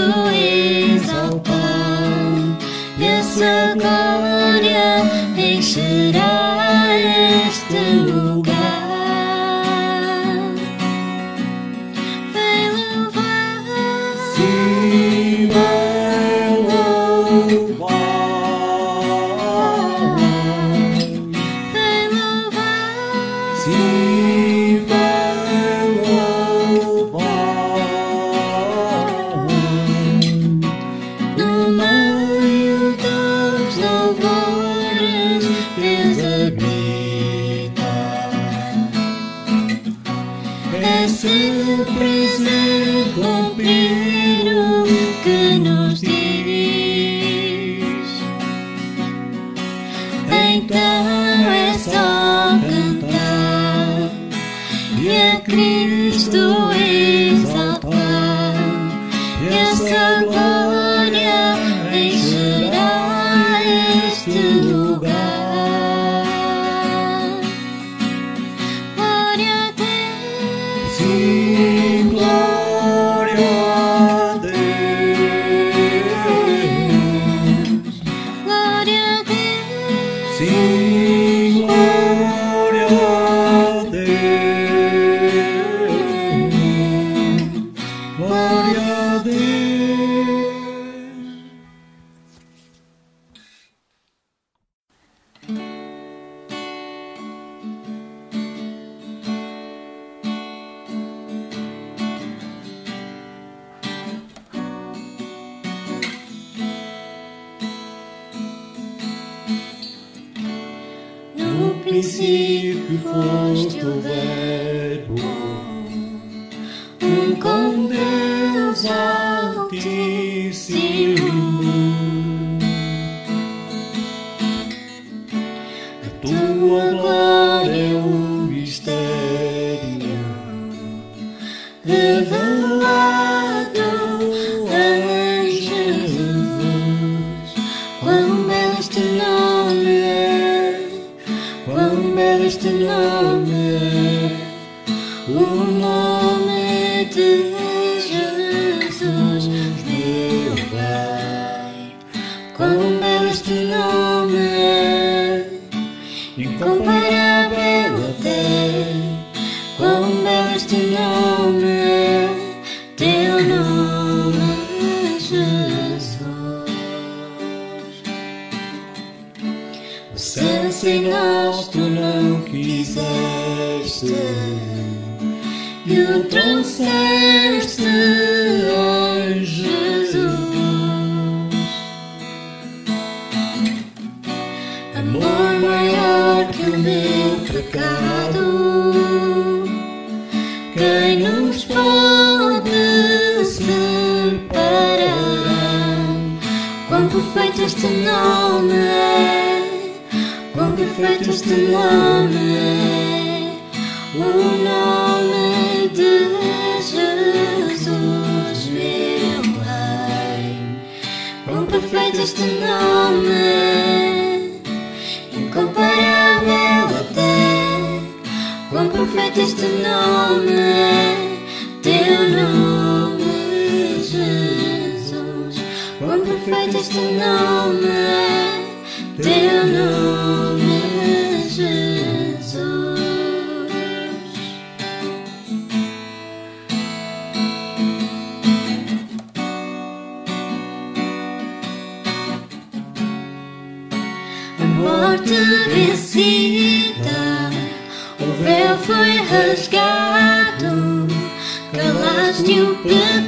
juiz o pão, e a sua glória encherá. Christus. princípio foste o Verbo, um com Deus. 怎么？aceitas teu nome Incomparável até Quão perfeito este nome Teu nome, Jesus. Quão perfeito este nome Teu nome. rasgado, calaste o pecado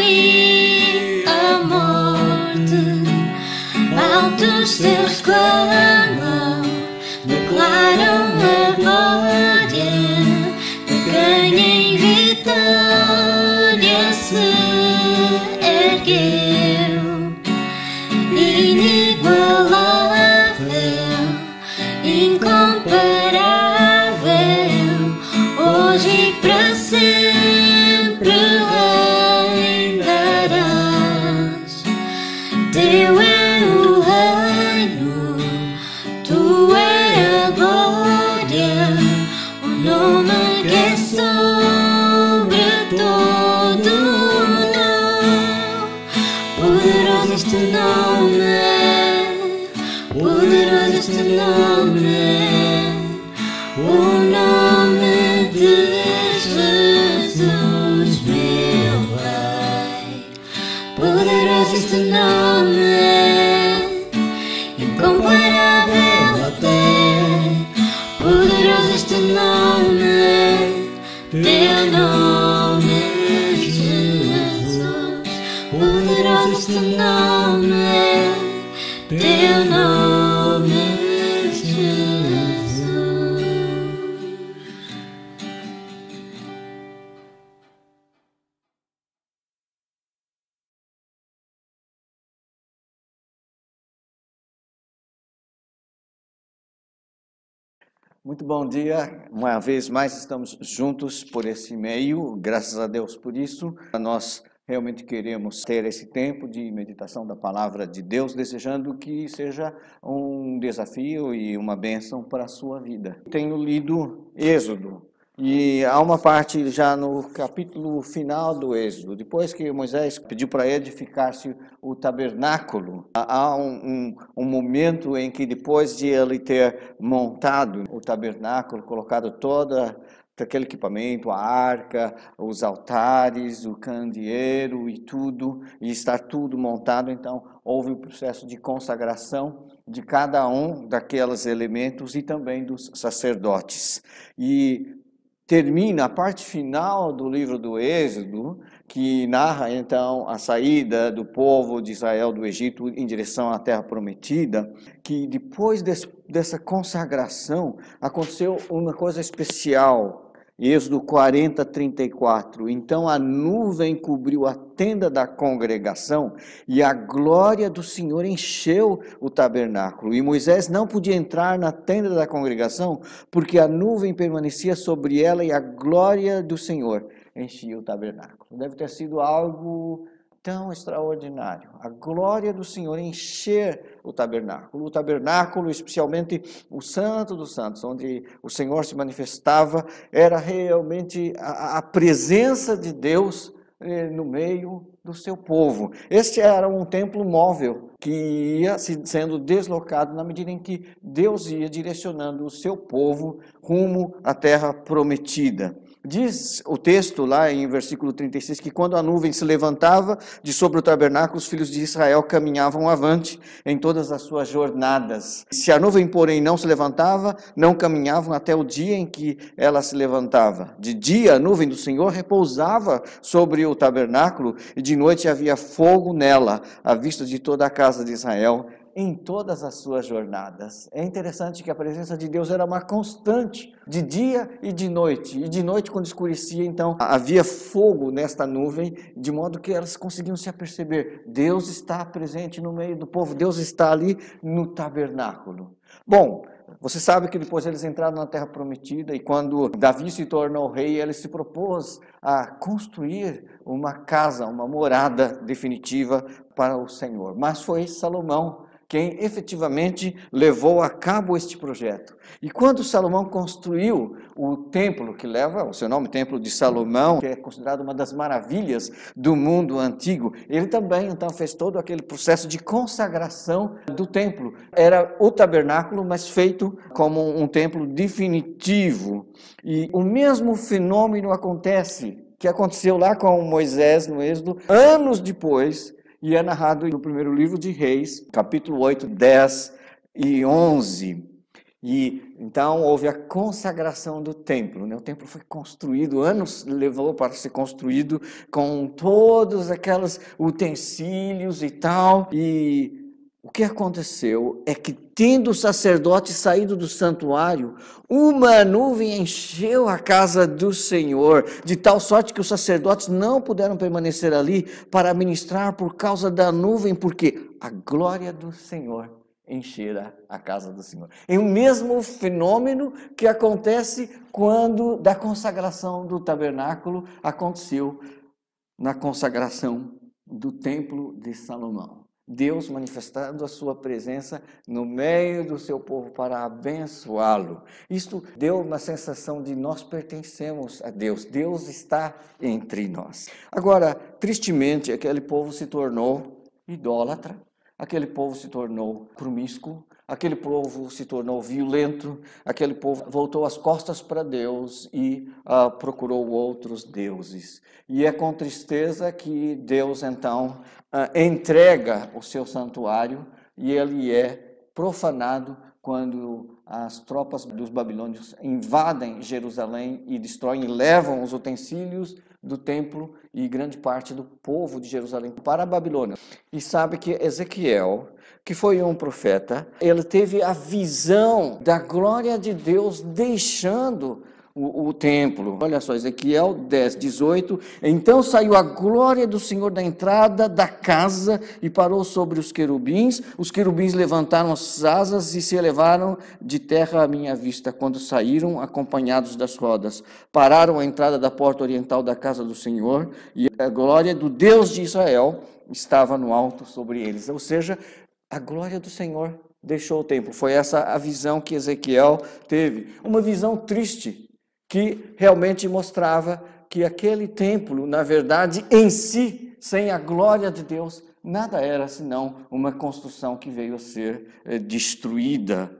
e a morte. Altos teus clamam, declaram a Muito bom dia. Uma vez mais estamos juntos por esse meio. Graças a Deus por isso. Nós realmente queremos ter esse tempo de meditação da palavra de Deus, desejando que seja um desafio e uma bênção para a sua vida. Tenho lido Êxodo. E há uma parte já no capítulo final do Êxodo, depois que Moisés pediu para edificar-se o tabernáculo, há um, um, um momento em que depois de ele ter montado o tabernáculo, colocado toda aquele equipamento, a arca, os altares, o candeeiro e tudo, e estar tudo montado, então houve o processo de consagração de cada um daqueles elementos e também dos sacerdotes. E termina a parte final do livro do Êxodo, que narra então a saída do povo de Israel do Egito em direção à terra prometida, que depois desse, dessa consagração aconteceu uma coisa especial. Êxodo 40, 34. Então a nuvem cobriu a tenda da congregação e a glória do Senhor encheu o tabernáculo. E Moisés não podia entrar na tenda da congregação porque a nuvem permanecia sobre ela e a glória do Senhor enchia o tabernáculo. Deve ter sido algo tão extraordinário. A glória do Senhor encher o tabernáculo. O tabernáculo, especialmente o Santo dos Santos, onde o Senhor se manifestava, era realmente a, a presença de Deus eh, no meio do seu povo. Este era um templo móvel que ia se- sendo deslocado na medida em que Deus ia direcionando o seu povo rumo à terra prometida. Diz o texto lá em versículo 36 que quando a nuvem se levantava de sobre o tabernáculo, os filhos de Israel caminhavam avante em todas as suas jornadas. Se a nuvem, porém, não se levantava, não caminhavam até o dia em que ela se levantava. De dia, a nuvem do Senhor repousava sobre o tabernáculo e de noite havia fogo nela, à vista de toda a casa de Israel em todas as suas jornadas. É interessante que a presença de Deus era uma constante, de dia e de noite. E de noite, quando escurecia, então havia fogo nesta nuvem, de modo que elas conseguiam se aperceber: Deus está presente no meio do povo, Deus está ali no tabernáculo. Bom, você sabe que depois eles entraram na terra prometida e quando Davi se tornou rei, ele se propôs a construir uma casa, uma morada definitiva para o Senhor. Mas foi Salomão quem efetivamente levou a cabo este projeto. E quando Salomão construiu o templo, que leva o seu nome, Templo de Salomão, que é considerado uma das maravilhas do mundo antigo, ele também então fez todo aquele processo de consagração do templo. Era o tabernáculo, mas feito como um templo definitivo. E o mesmo fenômeno acontece que aconteceu lá com Moisés no Êxodo, anos depois, e é narrado no primeiro livro de Reis, capítulo 8, 10 e 11. E então houve a consagração do templo. Né? O templo foi construído, anos levou para ser construído com todos aqueles utensílios e tal. E o que aconteceu é que, tendo o sacerdote saído do santuário, uma nuvem encheu a casa do Senhor, de tal sorte que os sacerdotes não puderam permanecer ali para ministrar por causa da nuvem, porque a glória do Senhor enchera a casa do Senhor. É o mesmo fenômeno que acontece quando da consagração do tabernáculo aconteceu na consagração do templo de Salomão. Deus manifestando a sua presença no meio do seu povo para abençoá-lo. Isto deu uma sensação de nós pertencemos a Deus, Deus está entre nós. Agora, tristemente, aquele povo se tornou idólatra, aquele povo se tornou promíscuo, aquele povo se tornou violento, aquele povo voltou as costas para Deus e uh, procurou outros deuses. E é com tristeza que Deus então uh, entrega o seu santuário e ele é profanado quando as tropas dos babilônios invadem Jerusalém e destroem e levam os utensílios do templo e grande parte do povo de Jerusalém para a Babilônia. E sabe que Ezequiel que foi um profeta, ele teve a visão da glória de Deus deixando o, o, templo. Olha só, Ezequiel 10, 18. Então saiu a glória do Senhor da entrada da casa e parou sobre os querubins. Os querubins levantaram as asas e se elevaram de terra à minha vista quando saíram acompanhados das rodas. Pararam à entrada da porta oriental da casa do Senhor e a glória do Deus de Israel estava no alto sobre eles. Ou seja, a glória do Senhor deixou o templo. Foi essa a visão que Ezequiel teve. Uma visão triste, que realmente mostrava que aquele templo, na verdade, em si, sem a glória de Deus, nada era senão uma construção que veio a ser eh, destruída.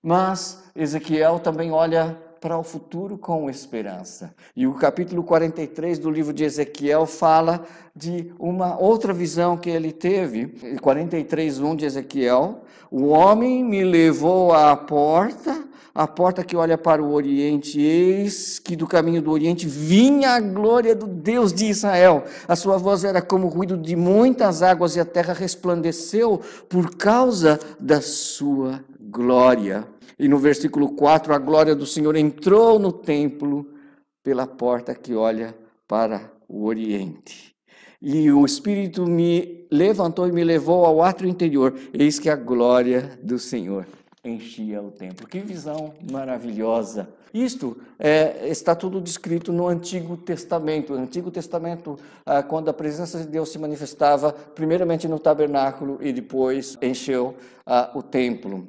Mas Ezequiel também olha para o futuro com esperança. E o capítulo 43 do livro de Ezequiel fala de uma outra visão que ele teve. 43:1 de Ezequiel, o homem me levou à porta, a porta que olha para o oriente, eis que do caminho do oriente vinha a glória do Deus de Israel. A sua voz era como o ruído de muitas águas e a terra resplandeceu por causa da sua glória. E no versículo 4, a glória do Senhor entrou no templo pela porta que olha para o oriente. E o Espírito me levantou e me levou ao átrio interior. Eis que a glória do Senhor enchia o templo. Que visão maravilhosa! Isto é, está tudo descrito no Antigo Testamento. No Antigo Testamento, ah, quando a presença de Deus se manifestava, primeiramente no tabernáculo e depois encheu ah, o templo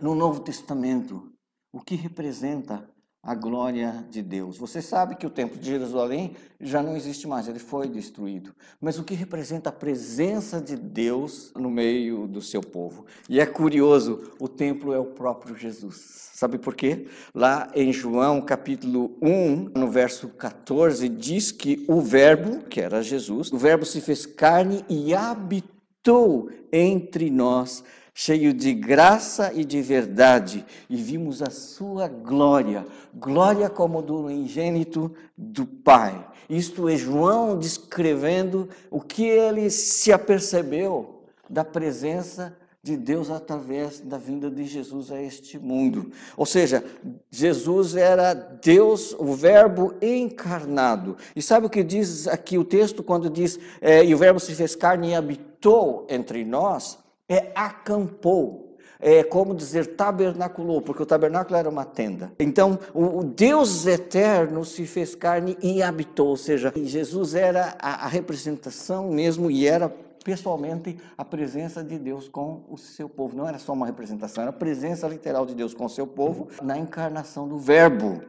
no Novo Testamento, o que representa a glória de Deus. Você sabe que o templo de Jerusalém já não existe mais, ele foi destruído. Mas o que representa a presença de Deus no meio do seu povo? E é curioso, o templo é o próprio Jesus. Sabe por quê? Lá em João capítulo 1, no verso 14, diz que o Verbo, que era Jesus, o Verbo se fez carne e habitou entre nós cheio de graça e de verdade, e vimos a sua glória, glória como do unigênito do Pai. Isto é João descrevendo o que ele se apercebeu da presença de Deus através da vinda de Jesus a este mundo. Ou seja, Jesus era Deus, o Verbo encarnado. E sabe o que diz aqui o texto quando diz: é, e o Verbo se fez carne e habitou entre nós? É acampou. É como dizer tabernaculou, porque o tabernáculo era uma tenda. Então, o, Deus eterno se fez carne e habitou, ou seja, Jesus era a, a representação mesmo e era pessoalmente a presença de Deus com o seu povo. Não era só uma representação, era a presença literal de Deus com o seu povo na encarnação do Verbo.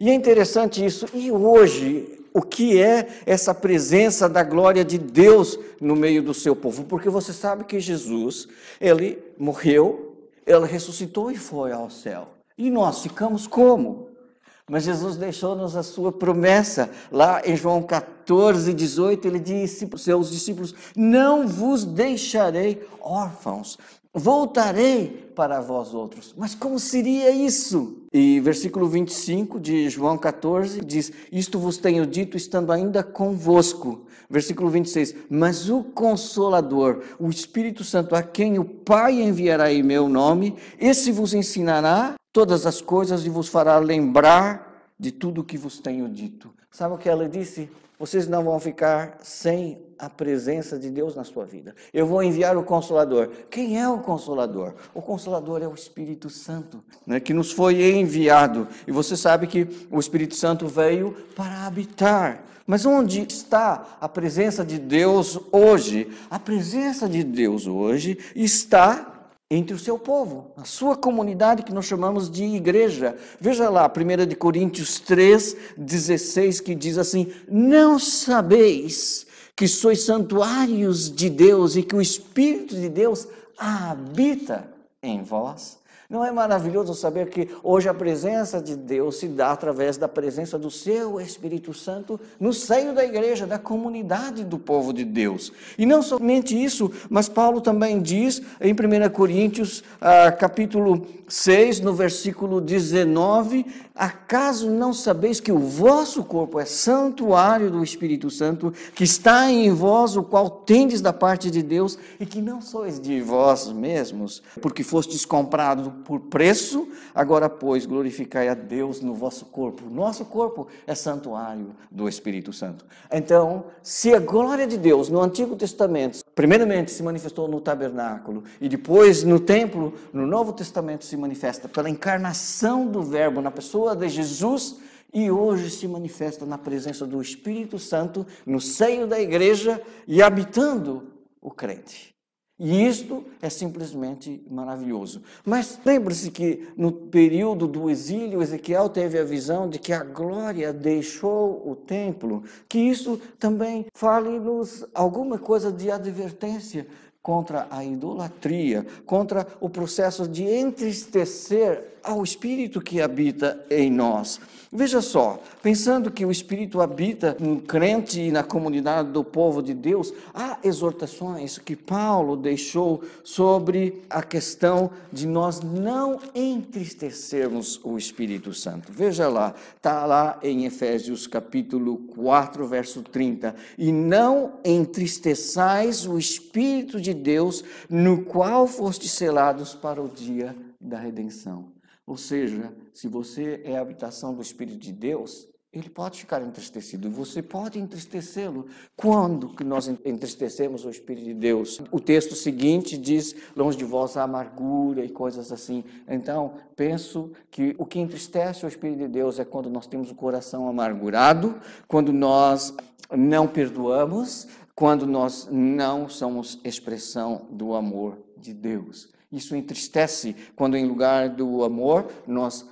E é interessante isso. E hoje, o que é essa presença da glória de Deus no meio do seu povo, porque você sabe que Jesus, ele morreu, ele ressuscitou e foi ao céu. E nós ficamos como? Mas Jesus deixou-nos a sua promessa. Lá em João 14, 18, ele disse para os seus discípulos: Não vos deixarei órfãos, voltarei para vós outros. Mas como seria isso? E versículo 25 de João 14 diz: Isto vos tenho dito estando ainda convosco. Versículo 26: Mas o Consolador, o Espírito Santo, a quem o Pai enviará em meu nome, esse vos ensinará todas as coisas e vos fará lembrar de tudo o que vos tenho dito. Sabe o que ela disse? vocês não vão ficar sem a presença de Deus na sua vida. Eu vou enviar o Consolador. Quem é o Consolador? O Consolador é o Espírito Santo, né, que nos foi enviado. E você sabe que o Espírito Santo veio para habitar. Mas onde está a presença de Deus hoje? A presença de Deus hoje está entre o seu povo, a sua comunidade que nós chamamos de igreja. Veja lá, 1 de Coríntios 3, 16, que diz assim: Não sabeis que sois santuários de Deus e que o Espírito de Deus habita em vós? Não é maravilhoso saber que hoje a presença de Deus se dá através da presença do seu Espírito Santo no seio da igreja, da comunidade do povo de Deus. E não somente isso, mas Paulo também diz em 1 Coríntios, ah, capítulo 6, no versículo 19: Acaso não sabeis que o vosso corpo é santuário do Espírito Santo, que está em vós, o qual tendes da parte de Deus, e que não sois de vós mesmos, porque fostes comprados por preço, agora, pois, glorificai a Deus no vosso corpo. Nosso corpo é santuário do Espírito Santo. Então, se a glória de Deus no Antigo Testamento, primeiramente se manifestou no tabernáculo, e depois no templo, no Novo Testamento se manifesta pela encarnação do Verbo na pessoa de Jesus, e hoje se manifesta na presença do Espírito Santo no seio da igreja e habitando o crente. E isto é simplesmente maravilhoso. Mas lembre-se que no período do exílio, Ezequiel teve a visão de que a glória deixou o templo, que isso também fale-nos alguma coisa de advertência contra a idolatria, contra o processo de entristecer ao Espírito que habita em nós. Veja só, pensando que o Espírito habita no crente e na comunidade do povo de Deus, há exortações que Paulo deixou sobre a questão de nós não entristecermos o Espírito Santo. Veja lá, está lá em Efésios capítulo 4, verso 30. E não entristeçais o Espírito de Deus, no qual fostes selados para o dia da redenção. Ou seja, se você é a habitação do Espírito de Deus, ele pode ficar entristecido você pode entristecê-lo. Quando que nós entristecemos o Espírito de Deus? O texto seguinte diz: longe de vós a amargura e coisas assim. Então, penso que o que entristece o Espírito de Deus é quando nós temos o coração amargurado, quando nós não perdoamos, quando nós não somos expressão do amor de Deus. Isso entristece quando, em lugar do amor, nós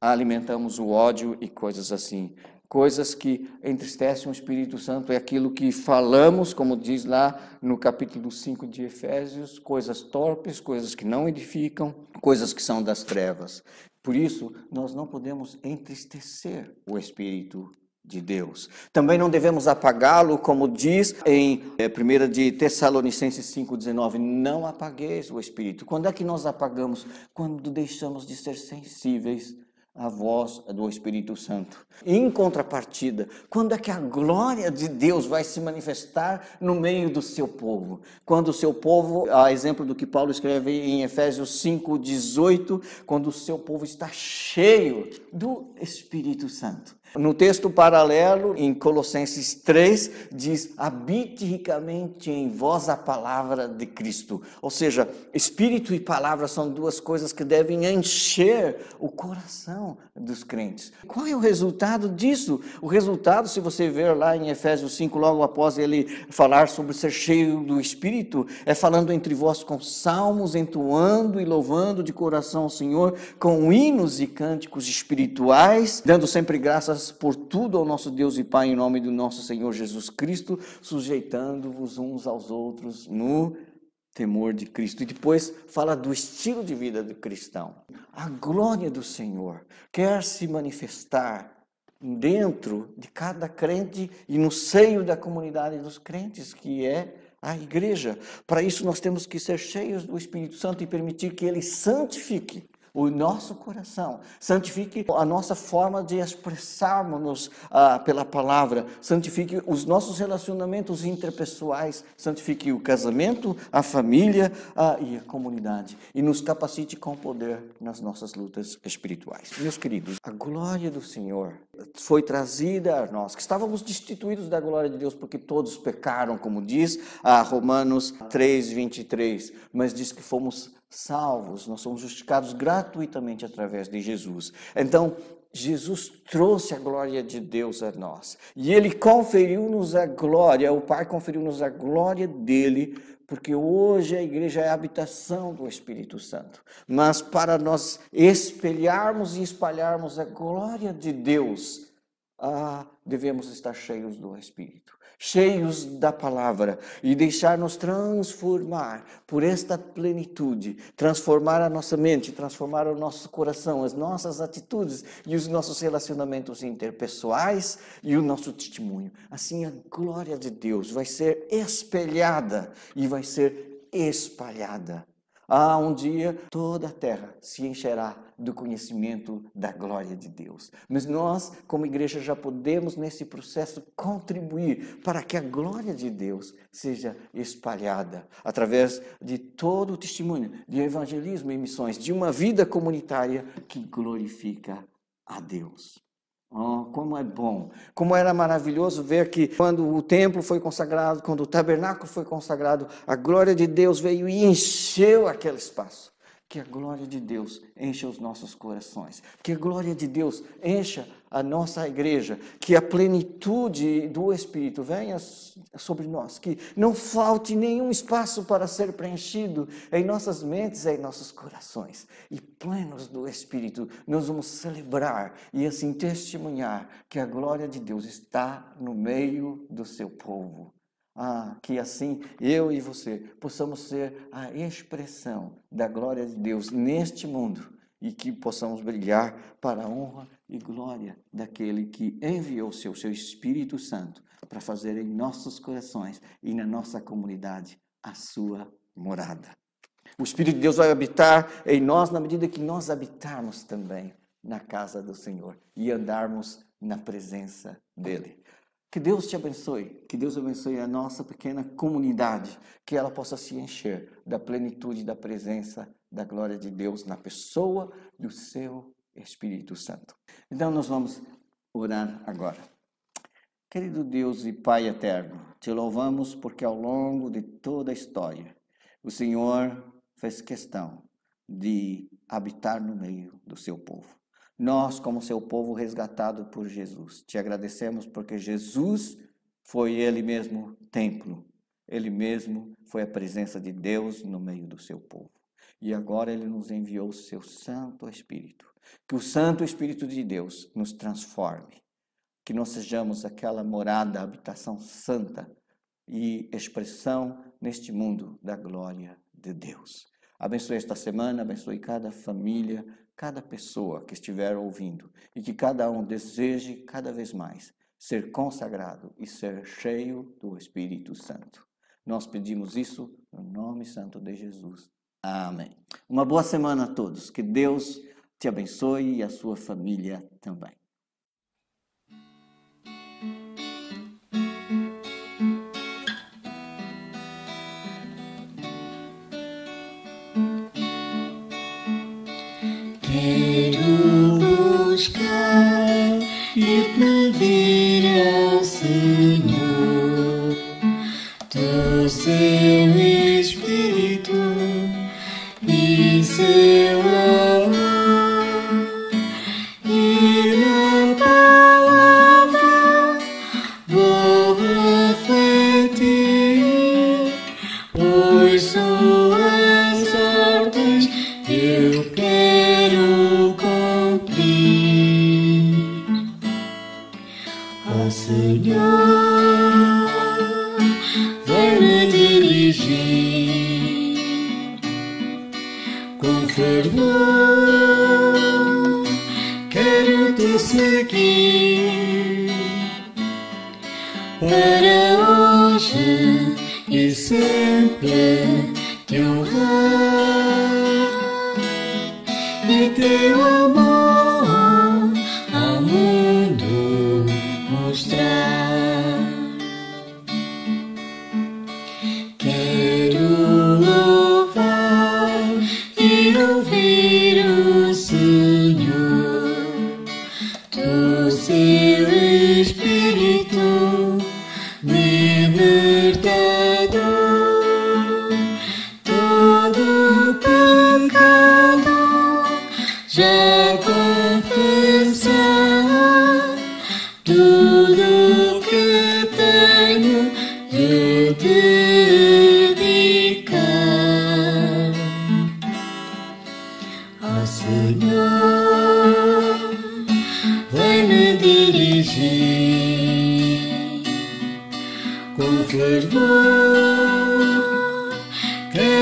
alimentamos o ódio e coisas assim. Coisas que entristecem o Espírito Santo é aquilo que falamos, como diz lá no capítulo 5 de Efésios, coisas torpes, coisas que não edificam, coisas que são das trevas. Por isso, nós não podemos entristecer o Espírito de Deus. Também não devemos apagá-lo, como diz em é, eh, 1 de Tessalonicenses 5,19, não apagueis o Espírito. Quando é que nós apagamos? Quando deixamos de ser sensíveis a voz do Espírito Santo. Em contrapartida, quando é que a glória de Deus vai se manifestar no meio do seu povo? Quando o seu povo, a exemplo do que Paulo escreve em Efésios 5:18, quando o seu povo está cheio do Espírito Santo. No texto paralelo, em Colossenses 3, diz: habite ricamente em vós a palavra de Cristo. Ou seja, espírito e palavra são duas coisas que devem encher o coração dos crentes. Qual é o resultado disso? O resultado, se você ver lá em Efésios 5, logo após ele falar sobre ser cheio do espírito, é falando entre vós com salmos, entoando e louvando de coração o Senhor, com hinos e cânticos espirituais, dando sempre graças graças por tudo ao nosso Deus e Pai, em nome do nosso Senhor Jesus Cristo, sujeitando-vos uns aos outros no temor de Cristo. E depois fala do estilo de vida do cristão. A glória do Senhor quer se manifestar dentro de cada crente e no seio da comunidade dos crentes, que é a igreja. Para isso, nós temos que ser cheios do Espírito Santo e permitir que ele santifique o nosso coração, santifique a nossa forma de expressarmos ah, pela palavra, santifique os nossos relacionamentos interpessoais, santifique o casamento, a família ah, e a comunidade. E nos capacite com poder nas nossas lutas espirituais. Meus queridos, a glória do Senhor foi trazida a nós, que estávamos destituídos da glória de Deus porque todos pecaram, como diz a Romanos 3, 23, mas diz que fomos salvos, nós somos justificados gratuitamente através de Jesus. Então, Jesus trouxe a glória de Deus a nós. E ele conferiu-nos a glória, o Pai conferiu-nos a glória dele, porque hoje a igreja é a habitação do Espírito Santo. Mas para nós espelharmos e espalharmos a glória de Deus, ah, devemos estar cheios do Espírito cheios da palavra e deixar-nos transformar por esta plenitude, transformar a nossa mente, transformar o nosso coração, as nossas atitudes e os nossos relacionamentos interpessoais e o nosso testemunho. Assim a glória de Deus vai ser espelhada e vai ser espalhada ah, um dia toda a terra se encherá do conhecimento da glória de Deus. Mas nós, como igreja, já podemos nesse processo contribuir para que a glória de Deus seja espalhada através de todo o testemunho de evangelismo e missões, de uma vida comunitária que glorifica a Deus. Oh, como é bom, como era maravilhoso ver que quando o templo foi consagrado, quando o tabernáculo foi consagrado, a glória de Deus veio e encheu aquele espaço. Que a glória de Deus encha os nossos corações. Que a glória de Deus encha a nossa igreja. Que a plenitude do Espírito venha sobre nós. Que não falte nenhum espaço para ser preenchido em nossas mentes em nossos corações. E plenos do Espírito, nós vamos celebrar e assim testemunhar que a glória de Deus está no meio do seu povo. Ah, que assim eu e você possamos ser a expressão da glória de Deus neste mundo e que possamos brilhar para a honra e glória daquele que enviou seu seu Espírito Santo para fazer em nossos corações e na nossa comunidade a sua morada. O Espírito de Deus vai habitar em nós na medida que nós habitarmos também na casa do Senhor e andarmos na presença dele. Que Deus te abençoe, que Deus abençoe a nossa pequena comunidade, que ela possa se encher da plenitude da presença da glória de Deus na pessoa do seu Espírito Santo. Então nós vamos orar agora. Querido Deus e Pai eterno, te louvamos porque ao longo de toda a história o Senhor fez questão de habitar no meio do seu povo. Nós, como seu povo resgatado por Jesus, te agradecemos porque Jesus foi ele mesmo templo, ele mesmo foi a presença de Deus no meio do seu povo. E agora ele nos enviou o seu Santo Espírito. Que o Santo Espírito de Deus nos transforme, que nós sejamos aquela morada, habitação santa e expressão neste mundo da glória de Deus. Abençoe esta semana, abençoe cada família, cada pessoa que estiver ouvindo e que cada um deseje cada vez mais ser consagrado e ser cheio do Espírito Santo. Nós pedimos isso no nome santo de Jesus. Amém. Uma boa semana a todos. Que Deus te abençoe e a sua família também. Hypnotiserad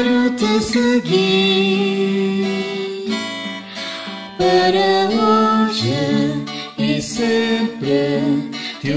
Quero te seguir para hoje e sempre te